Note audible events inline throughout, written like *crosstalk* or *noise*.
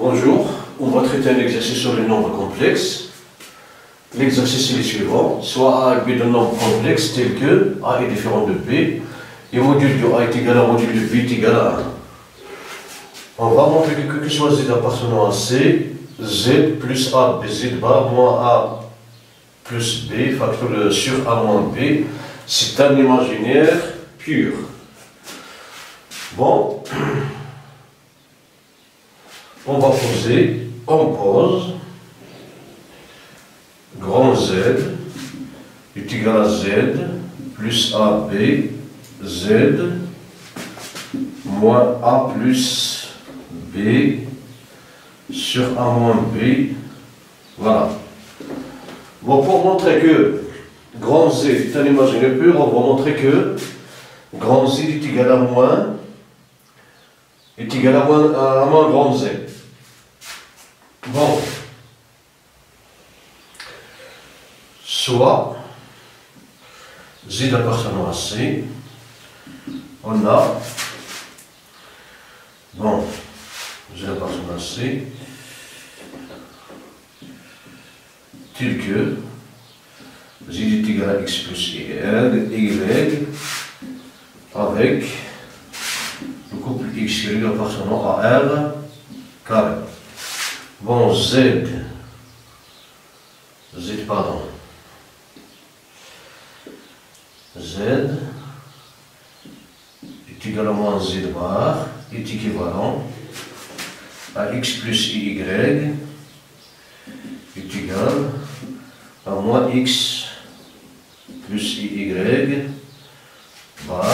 Bonjour, on va traiter un exercice sur les nombres complexes. L'exercice est le suivant, soit A et B d'un nombre complexe tel que A est différent de B, et module de A est égal à module de B est égal à 1. On va montrer que que soit Z appartenant à C, Z plus A, B, Z bar moins A plus B, facteur sur A moins B, c'est un imaginaire pur. Bon, *clears throat* on va poser, on pose, grand Z égal à Z plus AB, Z moins A plus B sur A moins B. Voilà. Bon, pour montrer que grand Z est un imaginaire pur, on va montrer que grand Z est égal à moins est égal à moins, à moins grand Z. Bon. Soit Z appartenant à C, on a, bon, Z appartenant à C, tel que Z est égal à X plus Y, Y avec le couple X Y appartenant à R carré. Bon, Z, Z, pardon, Z est égal à moins Z bar. Est équivalent à X plus Y. Est égal à moins X plus Y. Bar.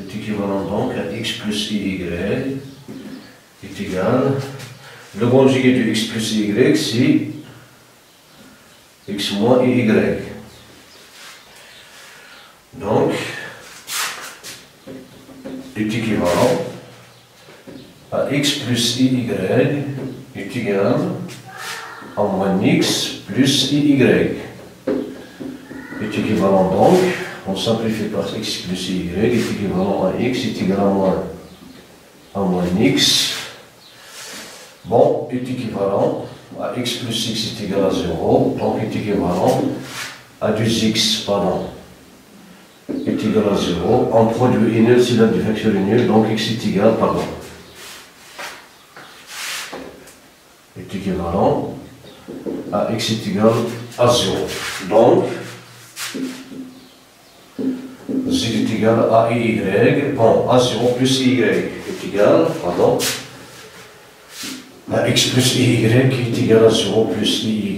Est équivalent donc à X plus Y. Est égal le conjugué de x plus y, c'est x moins y. Donc, est équivalent à x plus y est égal à moins x plus y. Est équivalent donc, on simplifie par x plus y, est équivalent à x est égal à moins, à moins x est équivalent à x plus x est égal à 0, donc est équivalent à 2x, pardon, est égal à 0. En produit nul, c'est la diffraction nul, donc x est égal, pardon, est équivalent à x est égal à 0. Donc, z est égal à y, bon, a 0 plus y est égal, pardon, à x plus y qui est égal à 0 plus y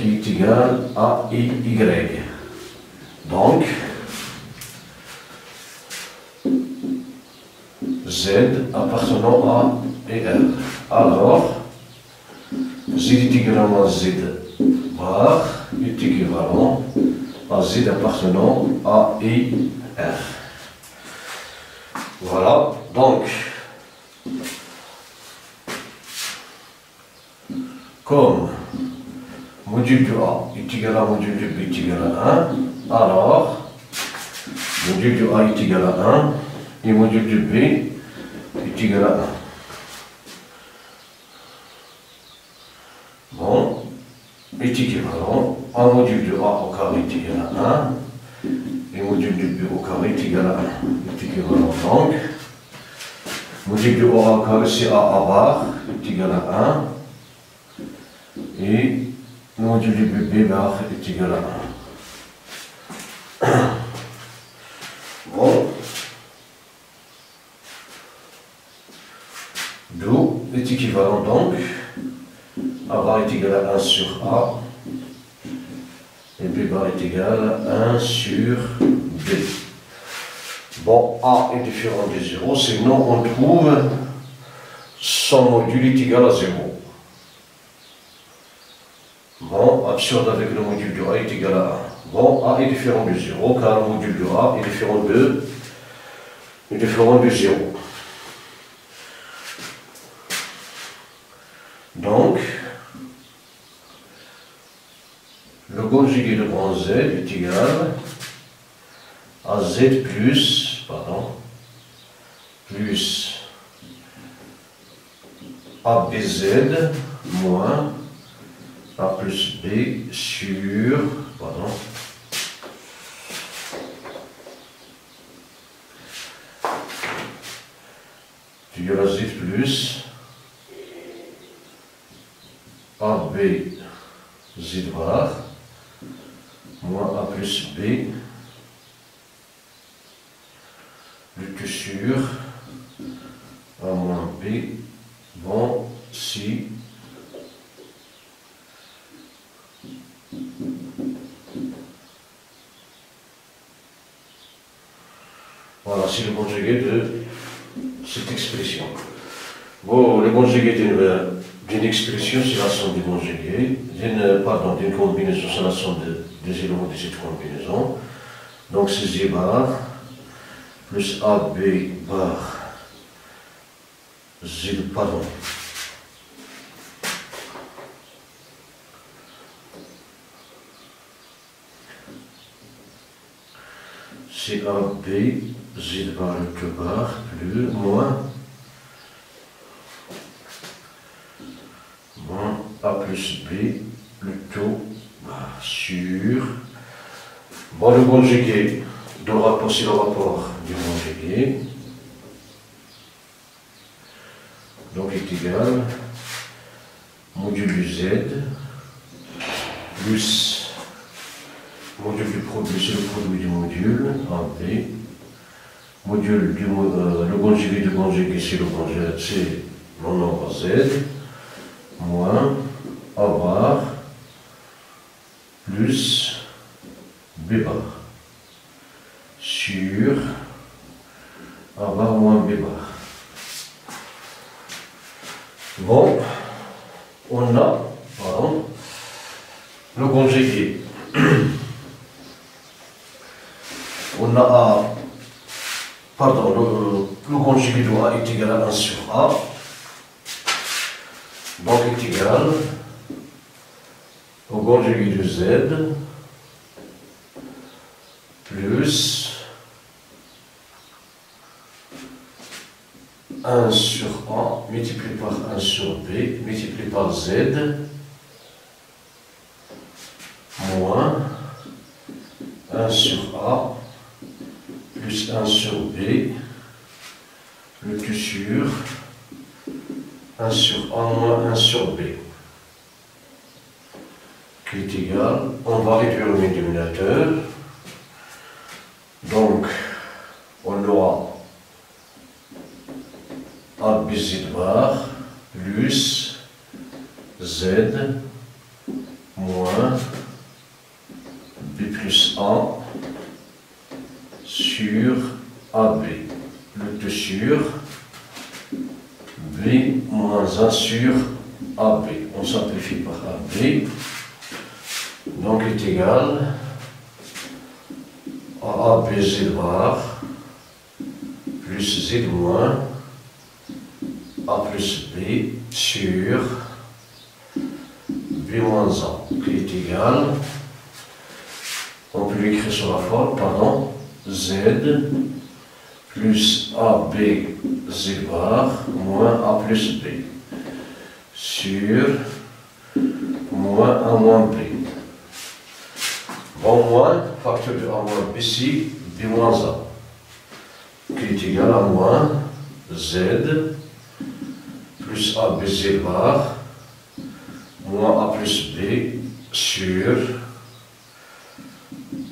qui est égal à y. Donc, z appartenant à et r. Alors, z est égal à z bar est équivalent à z appartenant à et r. Voilà, donc, comme module de A est égal à module de B est égal à 1, alors module de A est égal à 1 et module de B est égal à 1. Bon, est équivalent à module de A au carré est égal à 1 et module de B au carré est égal à 1. Est équivalent donc, module de A au carré c'est A à bar est égal à 1 et le module du bar *coughs* est égal à 1. Bon. D'où est équivalent donc. A bar est égal à 1 sur A. Et B bar est égal à 1 sur B. Bon, A est différent de 0, sinon on trouve son module est égal à 0. Bon, absurde avec le module de A est égal à 1. Bon, A est différent de 0, car le module de A est différent de, est différent de 0. Donc, le conjugué de grand Z est égal à Z plus, pardon, plus ABZ moins A plus B sur, pardon, Z plus. AB Z bar. Moins A plus B. Tout sur. A moins B. Bon si c'est le conjugué de cette expression. Bon le conjugué d'une expression c'est la somme du conjugué d'une pardon d'une combinaison c'est la somme des éléments de cette combinaison. Donc c'est Z bar plus AB bar Z, pardon. C'est AB, Z bar le bar, plus, moins, moins A plus B, le taux, sur, bon, le conjugué, le rapport, c'est le rapport du conjugué, donc est égal. Module Z plus module du produit, c'est le produit du module en B, module du euh, le conjugué du conjugué, c'est le conjugué, c'est mon nombre Z, moins A bar plus B bar sur A bar moins B bar. Bon, on a, pardon, le conjugué. On a, pardon, de A est égal à 1 sur A. Donc est égal au conjugué de Z plus 1 sur A multiplié par 1 sur B multiplié par Z moins 1 sur A plus 1 sur B le tout sur 1 sur A moins 1 sur B qui est égal, on va réduire le dénominateur donc on aura a bar plus Z moins B plus A sur AB. Le 2 sur B moins 1 sur AB. On simplifie par AB. Donc est égal à AB Z bar plus Z moins a plus B sur B moins A, qui est égal, on peut l'écrire sur la forme, pardon, Z plus AB Z bar moins A plus B sur moins A moins B. Bon moins, facteur de A moins B ici, B moins A, qui est égal à moins Z plus A B Z bar moins A plus B sur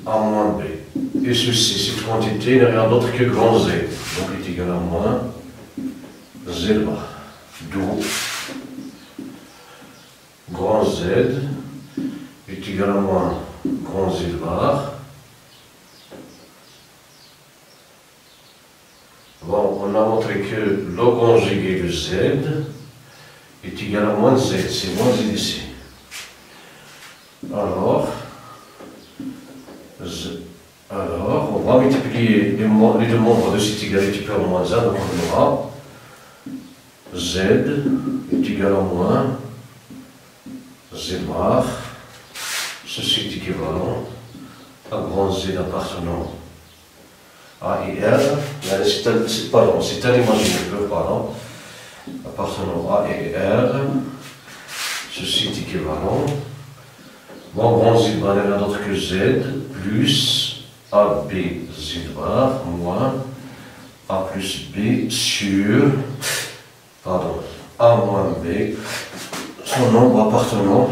A moins B. Et ceci, cette quantité n'est rien d'autre que grand Z. Donc est égal à moins Z bar. D'où grand Z est égal à moins grand Z bar. Bon, on a montré que le conjugué de Z est égal à moins Z, c'est moins Z ici. Alors, alors, on les, deux membres de cette égalité par moins 1, donc on aura Z est égal à moins Z bar, ceci est équivalent à grand Z appartenant A et R, c'est pardon, c'est un imaginaire, pardon. appartenant à et R, ceci est équivalent. Mon grand z bar n'est rien d'autre que Z, plus AB z bar, moins A plus B sur, pardon, A moins B, son nombre appartenant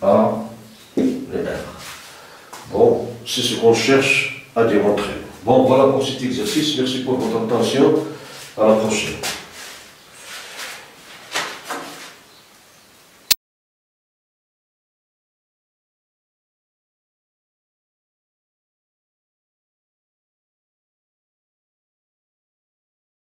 à R. Bon, c'est ce qu'on cherche à démontrer. Bon, voilà pour cet exercice. Merci pour votre attention. À la prochaine.